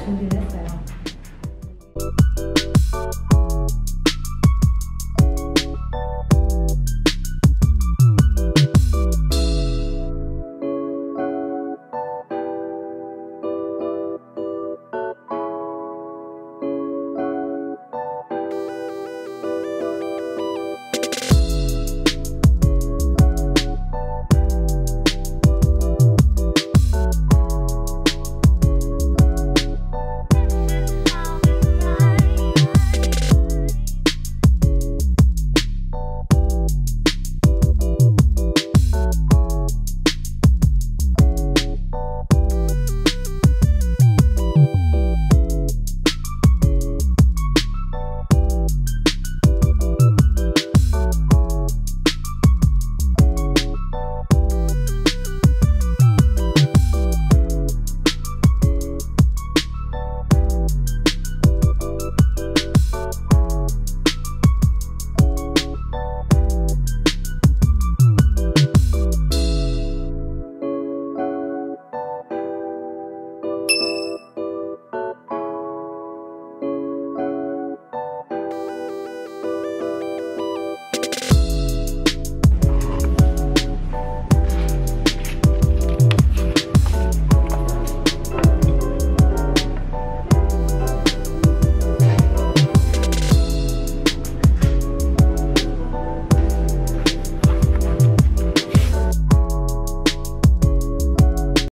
es un